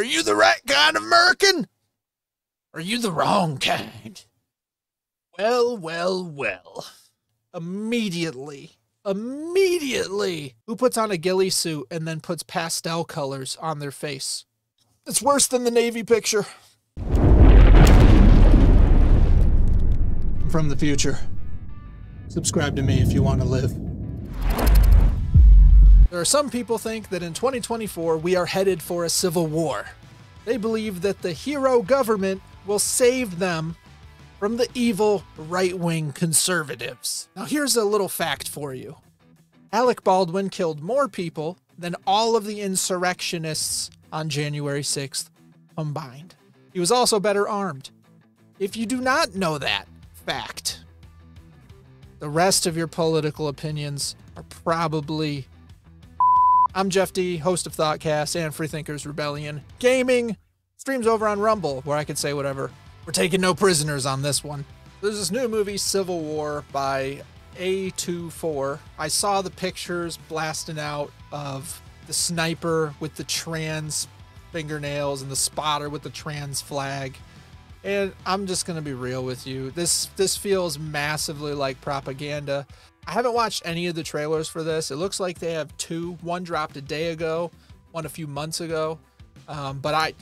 Are you the right kind of American? Are you the wrong kind? Well, well, well. Immediately, immediately, who puts on a ghillie suit and then puts pastel colors on their face? It's worse than the Navy picture. I'm from the future. Subscribe to me if you want to live. There are some people think that in 2024 we are headed for a civil war. They believe that the hero government will save them from the evil right wing conservatives. Now, here's a little fact for you Alec Baldwin killed more people than all of the insurrectionists on January 6th combined. He was also better armed. If you do not know that fact, the rest of your political opinions are probably. I'm Jeff D, host of Thoughtcast and Freethinkers Rebellion. Gaming streams over on Rumble, where I can say whatever. We're taking no prisoners on this one. There's this new movie, Civil War, by A24. I saw the pictures blasting out of the sniper with the trans fingernails and the spotter with the trans flag. And I'm just gonna be real with you. This this feels massively like propaganda. I haven't watched any of the trailers for this. It looks like they have two. One dropped a day ago, one a few months ago. Um, but I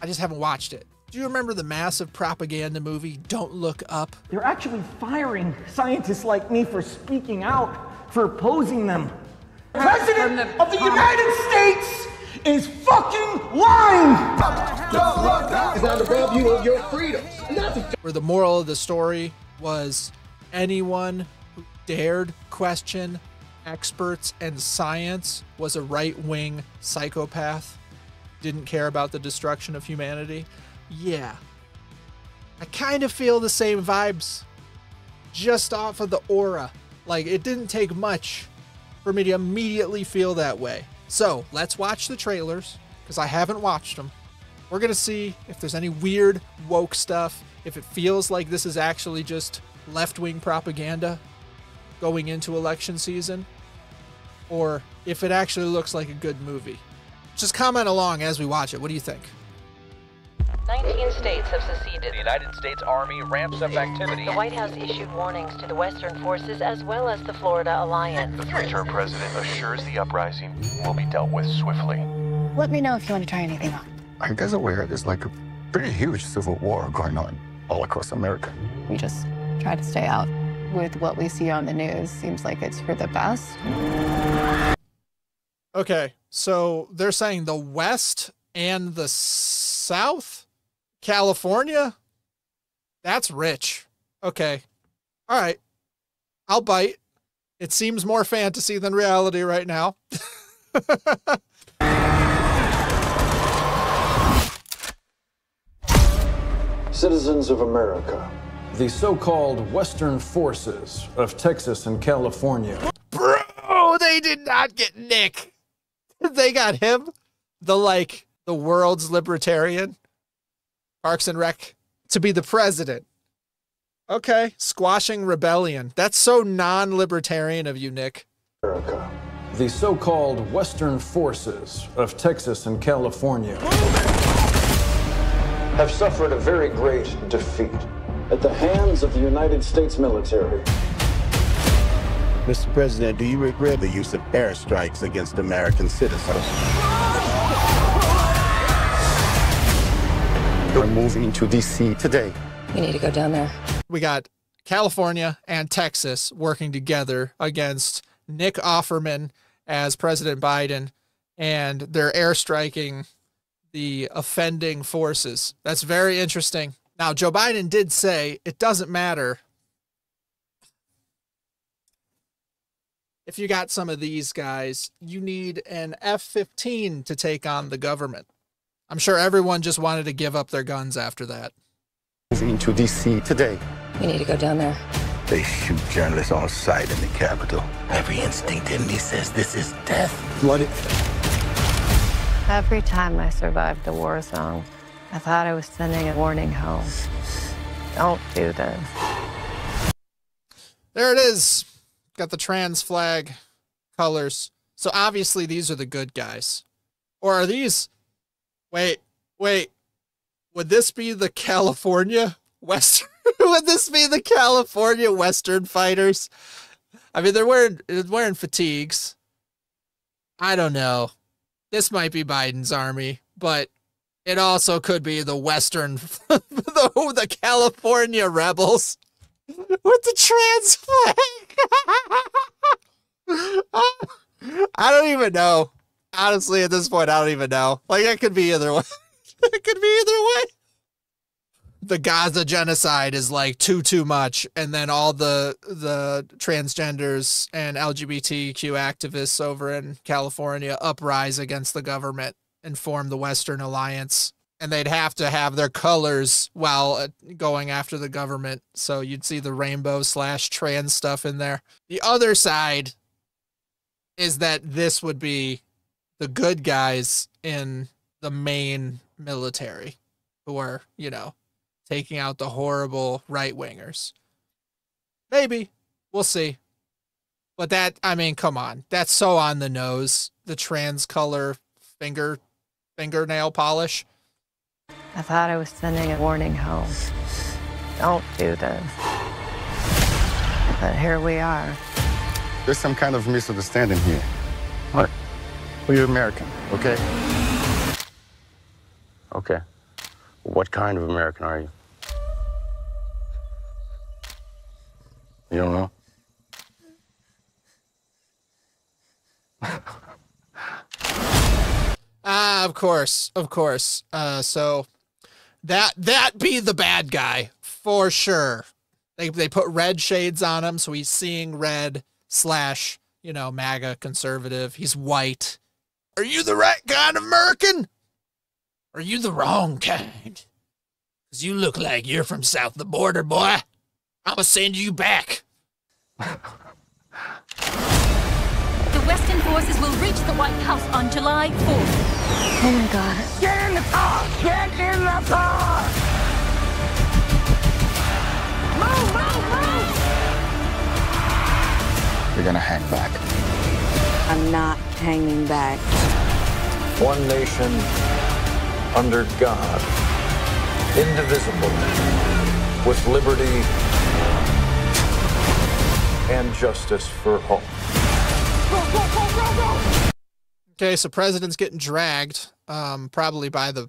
I just haven't watched it. Do you remember the massive propaganda movie Don't Look Up? They're actually firing scientists like me for speaking out, for opposing them. President of the United States is fucking lying! It's not to rob you of your freedoms. Not Where the moral of the story was anyone who dared question experts and science was a right wing psychopath, didn't care about the destruction of humanity. Yeah. I kind of feel the same vibes just off of the aura. Like, it didn't take much for me to immediately feel that way. So, let's watch the trailers because I haven't watched them. We're going to see if there's any weird woke stuff, if it feels like this is actually just left wing propaganda going into election season, or if it actually looks like a good movie. Just comment along as we watch it. What do you think? 19 states have seceded. The United States Army ramps up activity. The White House issued warnings to the Western forces as well as the Florida Alliance. The three-term president assures the uprising will be dealt with swiftly. Let me know if you want to try anything on. Are you guys aware there's like a pretty huge civil war going on all across America? We just try to stay out. With what we see on the news, seems like it's for the best. Okay, so they're saying the West and the South? California? That's rich. Okay. All right. I'll bite. It seems more fantasy than reality right now. Citizens of America. The so called Western forces of Texas and California. Bro, they did not get Nick. They got him, the like, the world's libertarian, Parks and Rec, to be the president. Okay, squashing rebellion. That's so non libertarian of you, Nick. America. The so called Western forces of Texas and California. Have suffered a very great defeat at the hands of the United States military. Mr. President, do you regret the use of airstrikes against American citizens? We're moving to D.C. today. We need to go down there. We got California and Texas working together against Nick Offerman as President Biden, and they're airstriking the offending forces. That's very interesting. Now, Joe Biden did say it doesn't matter if you got some of these guys, you need an F 15 to take on the government. I'm sure everyone just wanted to give up their guns after that. Into D.C. today. We need to go down there. They shoot journalists on sight in the Capitol. Every instinct in me says this is death. Flooded. Every time I survived the war zone, I thought I was sending a warning home. Don't do this. There it is. Got the trans flag colors. So obviously these are the good guys. Or are these. Wait, Wait, would this be the California Western? would this be the California Western fighters? I mean, they're wearing they're wearing fatigues. I don't know. This might be Biden's army, but it also could be the Western, the, the California rebels with the trans flag. I don't even know. Honestly, at this point, I don't even know. Like, it could be either way. it could be either way. The Gaza genocide is like too too much, and then all the the transgenders and LGBTQ activists over in California uprise against the government and form the Western Alliance. And they'd have to have their colors while uh, going after the government. So you'd see the rainbow slash trans stuff in there. The other side is that this would be the good guys in the main military who are, you know, taking out the horrible right wingers. Maybe. We'll see. But that, I mean, come on. That's so on the nose. The trans color finger fingernail polish. I thought I was sending a warning home. Don't do this. But here we are. There's some kind of misunderstanding here. What? Well, you're American, okay? Okay. What kind of American are you? You don't know? Ah, of course, of course. Uh, so that that be the bad guy for sure. They they put red shades on him, so he's seeing red slash you know MAGA conservative. He's white. Are you the right kind of American? Are you the wrong kind? Cause you look like you're from south of the border, boy. I'ma send you back. The Western forces will reach the White House on July 4th. Oh my god. Get in the car! Get in the car! Move, move, move! You're gonna hang back. I'm not hanging back. One nation under God, indivisible, with liberty and justice for all. Okay, so president's getting dragged, um, probably by the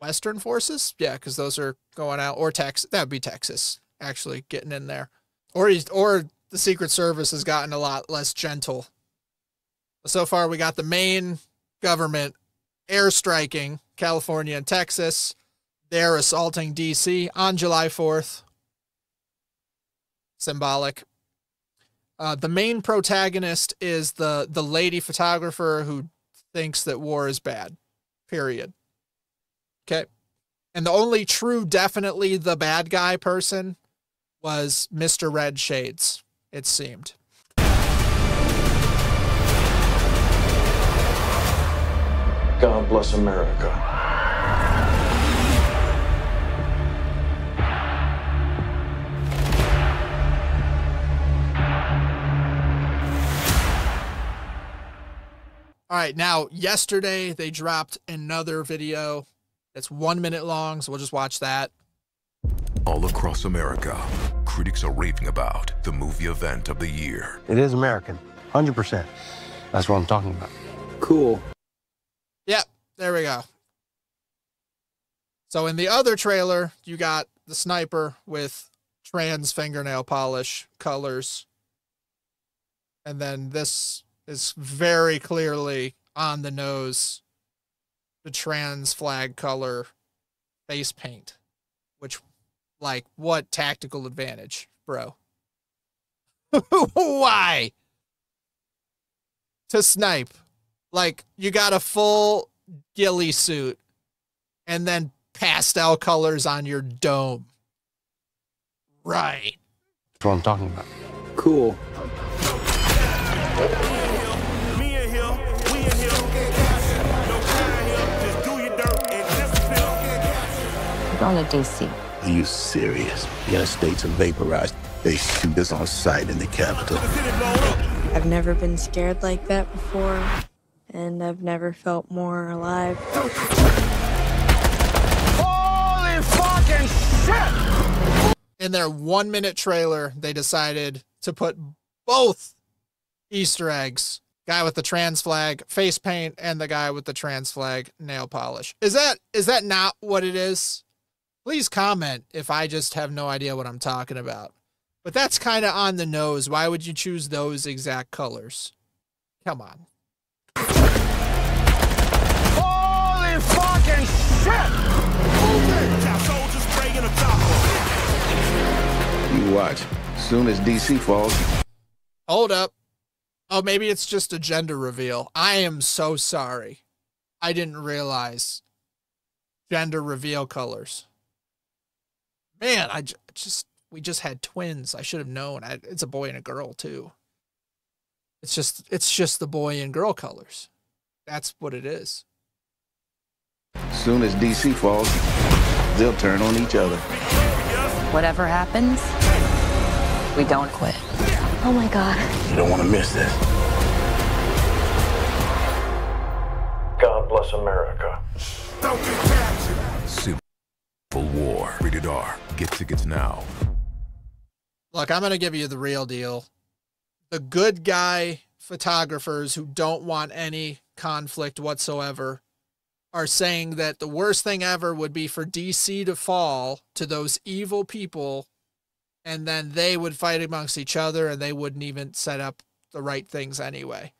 Western forces. Yeah, because those are going out, or Texas. That would be Texas actually getting in there, or or the Secret Service has gotten a lot less gentle. So far, we got the main government airstriking California and Texas. They're assaulting DC on July 4th. Symbolic. Uh, the main protagonist is the the lady photographer who thinks that war is bad. Period. Okay. And the only true, definitely the bad guy person was Mr. Red Shades, it seemed. God bless America. Right, now yesterday they dropped another video It's one minute long, so we'll just watch that. All across America, critics are raving about the movie event of the year. It is American, 100%. That's what I'm talking about. Cool. Yep, there we go. So in the other trailer, you got the sniper with trans fingernail polish colors. And then this is very clearly on the nose the trans flag color face paint, which, like, what tactical advantage, bro? Why? To snipe. Like, you got a full ghillie suit and then pastel colors on your dome. Right. That's what I'm talking about. Cool. it on a DC. Are you serious? The United States are vaporized. They shoot us on sight in the Capitol. I've never been scared like that before, and I've never felt more alive. Holy fucking shit! In their one minute trailer, they decided to put both Easter eggs guy with the trans flag face paint and the guy with the trans flag nail polish. Is that is that not what it is? Please comment if I just have no idea what I'm talking about. But that's kind of on the nose. Why would you choose those exact colors? Come on. Holy fucking shit! You watch. Soon as DC falls. Hold up. Oh, maybe it's just a gender reveal. I am so sorry. I didn't realize gender reveal colors. Man, I just we just had twins. I should have known. I, it's a boy and a girl too. It's just it's just the boy and girl colors. That's what it is. Soon as DC falls, they'll turn on each other. Whatever happens, we don't quit. Oh my god. You don't want to miss this. God bless America. Civil War. Rated R. Get tickets now. Look, I'm going to give you the real deal. The good guy photographers who don't want any conflict whatsoever are saying that the worst thing ever would be for DC to fall to those evil people and then they would fight amongst each other and they wouldn't even set up the right things anyway.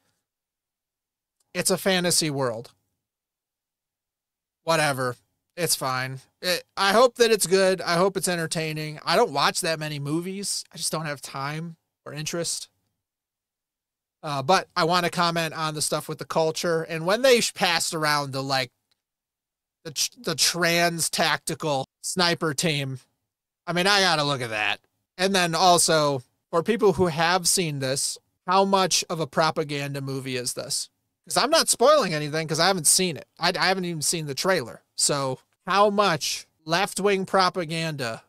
It's a fantasy world. Whatever. It's fine. It, I hope that it's good. I hope it's entertaining. I don't watch that many movies. I just don't have time or interest. Uh, but I want to comment on the stuff with the culture and when they passed around the like the the trans tactical sniper team. I mean, I got to look at that. And then also, for people who have seen this, how much of a propaganda movie is this? Because I'm not spoiling anything because I haven't seen it. I, I haven't even seen the trailer. So, how much left wing propaganda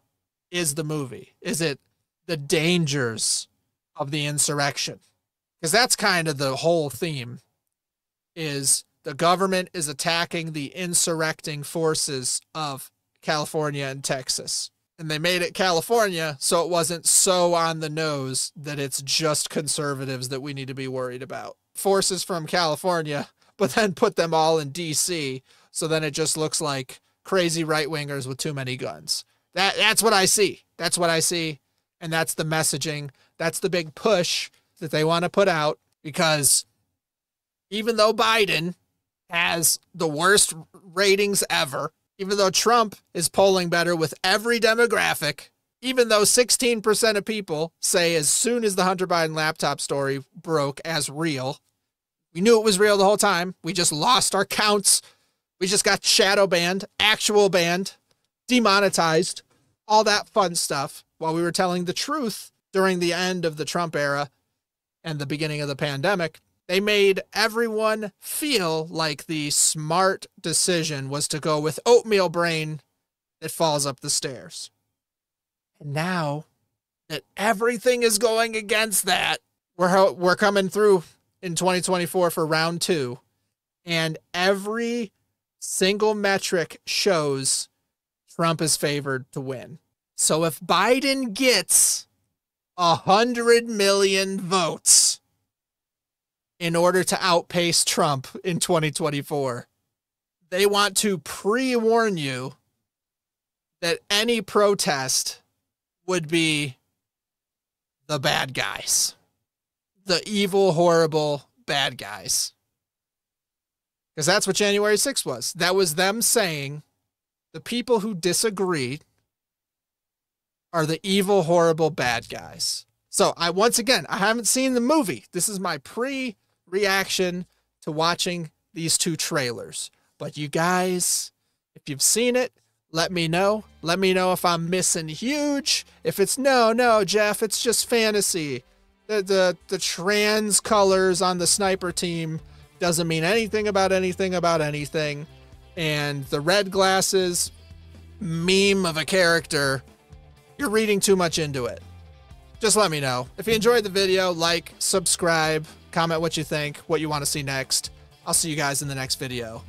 is the movie? Is it the dangers of the insurrection? Because that's kind of the whole theme is the government is attacking the insurrecting forces of California and Texas and they made it California so it wasn't so on the nose that it's just conservatives that we need to be worried about. Forces from California, but then put them all in DC so then it just looks like crazy right-wingers with too many guns. That that's what I see. That's what I see and that's the messaging. That's the big push that they want to put out because even though Biden has the worst ratings ever even though Trump is polling better with every demographic, even though 16% of people say as soon as the Hunter Biden laptop story broke as real, we knew it was real the whole time. We just lost our counts. We just got shadow banned, actual banned, demonetized, all that fun stuff while we were telling the truth during the end of the Trump era and the beginning of the pandemic. They made everyone feel like the smart decision was to go with oatmeal brain that falls up the stairs. And now that everything is going against that, we're we're coming through in 2024 for round 2 and every single metric shows Trump is favored to win. So if Biden gets a hundred million votes, in order to outpace Trump in 2024. They want to pre warn you that any protest would be the bad guys, the evil, horrible bad guys. Because that's what January 6th was. That was them saying the people who disagree are the evil, horrible bad guys. So I once again, I haven't seen the movie. This is my pre reaction to watching these two trailers. But you guys, if you've seen it, let me know. Let me know if I'm missing huge. If it's no, no, Jeff, it's just fantasy. The the the trans colors on the sniper team doesn't mean anything about anything about anything. And the red glasses meme of a character, you're reading too much into it. Just let me know. If you enjoyed the video, like, subscribe, Comment what you think, what you want to see next. I'll see you guys in the next video.